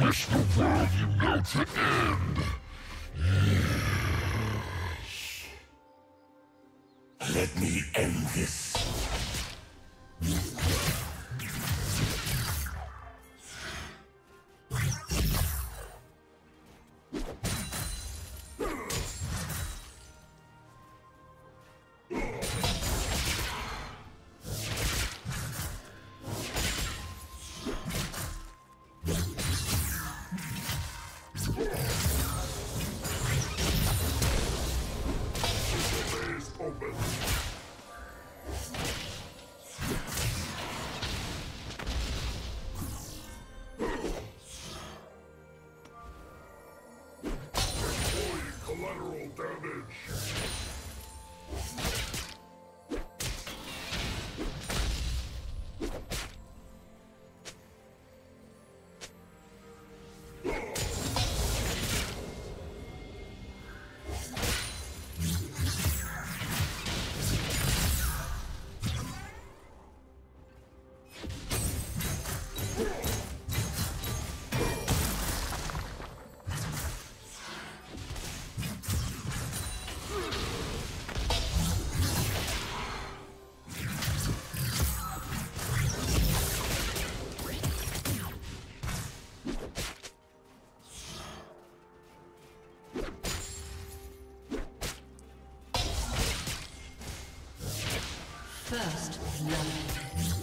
wish the world you know to end. Yes. Let me end this. First blood.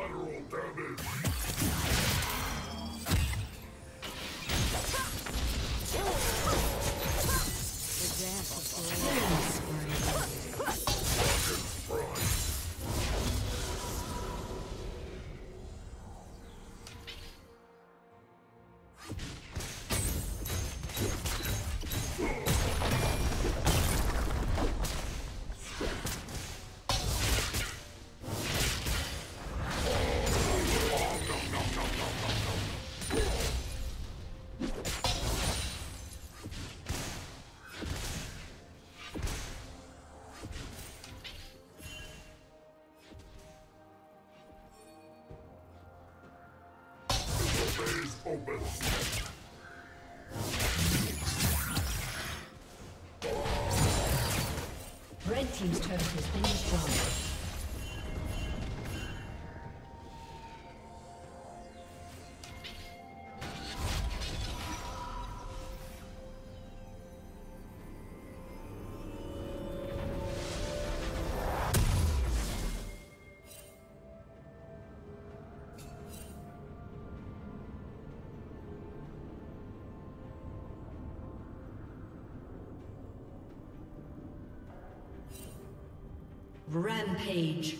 collateral damage. Is open. Red Team's turret has been destroyed. Rampage.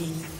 Dominating.